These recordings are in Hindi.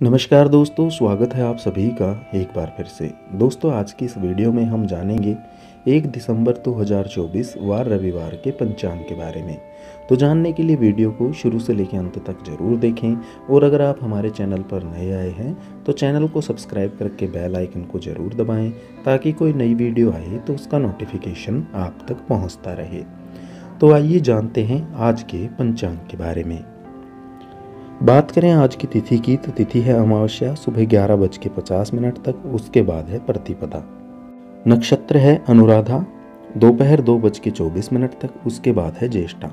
नमस्कार दोस्तों, स्वागत है आप सभी का एक बार फिर से। दोस्तों, आज की इस वीडियो में हम जानेंगे, एक दिसंबर 2024 वार रविवार के पंचांग के बारे में। तो जानने के लिए वीडियो को शुरू से लेकर अंत तक ज़रूर देखें, और अगर आप हमारे चैनल पर नए आए हैं तो चैनल को सब्सक्राइब करके बेल आइकन को ज़रूर दबाएँ, ताकि कोई नई वीडियो आए तो उसका नोटिफिकेशन आप तक पहुँचता रहे। तो आइए जानते हैं आज के पंचांग के बारे में। बात करें आज की तिथि की तो तिथि है अमावस्या, सुबह ग्यारह बज के पचास मिनट तक, उसके बाद है प्रतिपदा। नक्षत्र है अनुराधा, दोपहर दो बज के चौबीस मिनट तक, उसके बाद है ज्येष्ठा।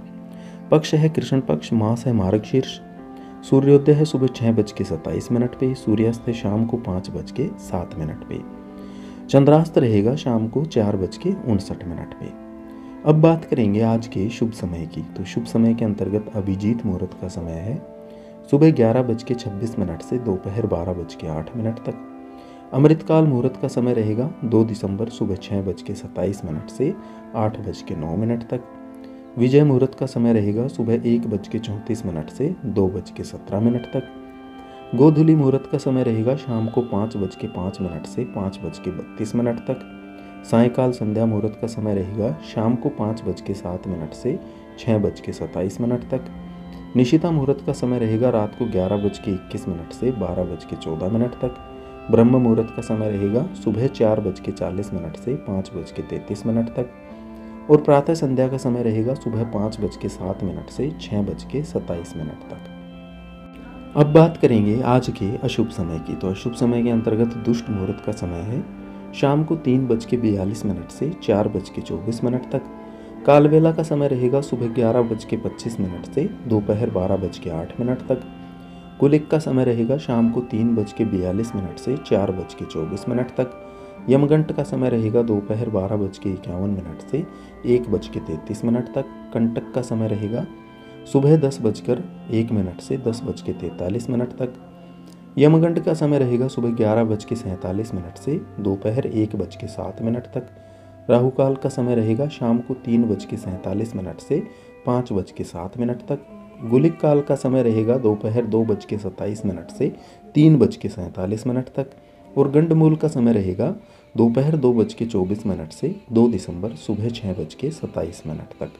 पक्ष है कृष्ण पक्ष, मास है मार्ग शीर्ष सूर्योदय है सुबह छः बज के सत्ताईस मिनट पे, सूर्यास्त है शाम को पाँच बज के सात मिनट पे। चंद्रास्त रहेगा शाम को चार बज के उनसठ मिनट पे। अब बात करेंगे आज के शुभ समय की तो शुभ समय के अंतर्गत अभिजीत मुहूर्त का समय है। सुबह ग्यारह बज के छब्बीस मिनट से दोपहर बारह बज के आठ मिनट तक अमृतकाल मुहूर्त का समय रहेगा दो दिसंबर सुबह छः बज के सत्ताईस मिनट से आठ बज के नौ मिनट तक विजय मुहूर्त का समय रहेगा सुबह एक बज के चौंतीस मिनट से दो बज के सत्रह मिनट तक गोधुली मुहूर्त का समय रहेगा शाम को पाँच बज के पाँच मिनट से पाँच बज के बत्तीस मिनट तक सायकाल संध्या मुहूर्त का समय रहेगा शाम को पाँच बज के सात मिनट से छः बज के सत्ताईस मिनट तक निशिता मुहूर्त का समय रहेगा रात को ग्यारह बज के इक्कीस मिनट से बारह बज के चौदह मिनट तक। ब्रह्म मुहूर्त का समय रहेगा सुबह चार बज के चालीस मिनट से पाँच बज के तैंतीस मिनट तक। और प्रातः संध्या का समय रहेगा सुबह पाँच बज के सात मिनट से छः बज के सत्ताईस मिनट तक। अब बात करेंगे आज के अशुभ समय की। तो अशुभ समय के अंतर्गत दुष्ट मुहूर्त का समय है। शाम को तीन बज के बयालीस मिनट से चार बज के चौबीस मिनट तक। कालवेला का समय रहेगा सुबह ग्यारह बज के पच्चीस मिनट से दोपहर बारह बज के आठ मिनट तक। कुलिक का समय रहेगा शाम को तीन बज के बयालीस मिनट से चार बज के चौबीस मिनट तक। यमगंट का समय रहेगा दोपहर बारह बज के इक्यावन मिनट से एक बज के तैंतीस मिनट तक। कंटक का समय रहेगा सुबह दस बजकर एक मिनट से दस बज के तैंतालीस मिनट तक। यमगंट का समय रहेगा सुबह ग्यारह बज के सैंतालीस मिनट से दोपहर एक बज के सात मिनट तक। राहु काल का समय रहेगा शाम को तीन बज के सैंतालीस मिनट से पाँच बज के सात मिनट तक। गुलिक काल का समय रहेगा दोपहर दो बज के सत्ताईस मिनट से तीन बज के सैंतालीस मिनट तक। और गंडमूल का समय रहेगा दोपहर दो बज के चौबीस मिनट से दो दिसंबर सुबह छः बज के सत्ताईस मिनट तक।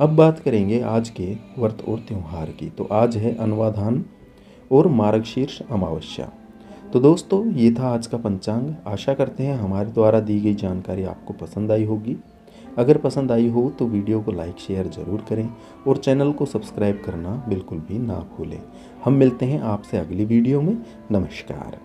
अब बात करेंगे आज के व्रत और त्यौहार की। तो आज है अनुवाधान और मार्गशीर्ष अमावस्या। तो दोस्तों, ये था आज का पंचांग। आशा करते हैं हमारे द्वारा दी गई जानकारी आपको पसंद आई होगी। अगर पसंद आई हो तो वीडियो को लाइक, शेयर ज़रूर करें और चैनल को सब्सक्राइब करना बिल्कुल भी ना भूलें। हम मिलते हैं आपसे अगली वीडियो में। नमस्कार।